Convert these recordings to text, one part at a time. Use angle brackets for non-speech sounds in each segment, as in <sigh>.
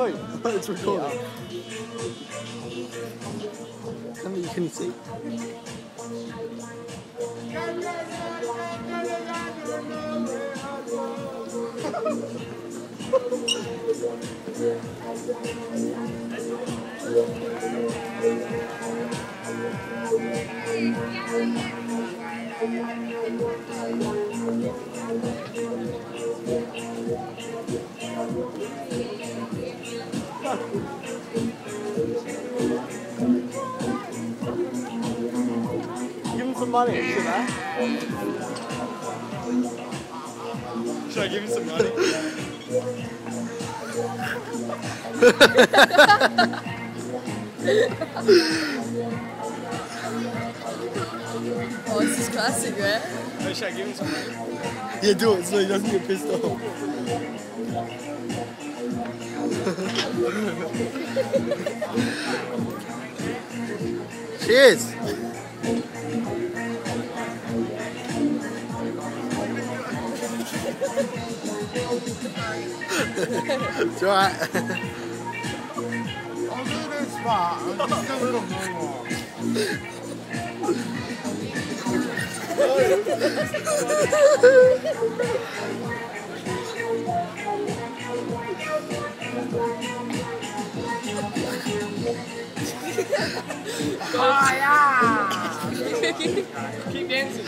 recording. <laughs> It's recording. Me you can see. <laughs> Give him some money, should I? Should I give him some money? <laughs> Oh, this is classic, right? Should I give him some money? Yeah, do it so he doesn't get pissed off. Cheers! it's alright. <laughs> Spot. I'm just a little moonwalk. Keep dancing.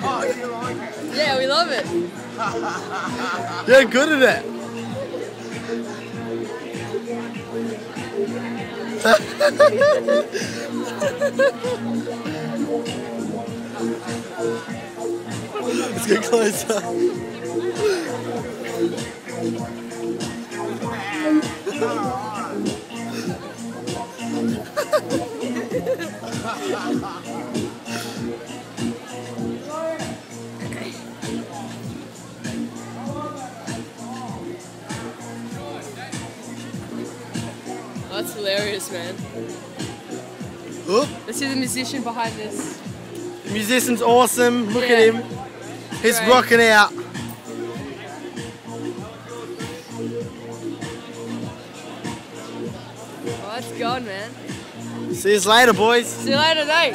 Oh, you like it? Yeah, we love it. You're good at it. Let's get closer. That's hilarious, man. Oop, Let's see the musician behind this. the musician's awesome. Look at him. He's Great. rocking out. Oh, that's gone, man. See you later, boys. See you later, mate.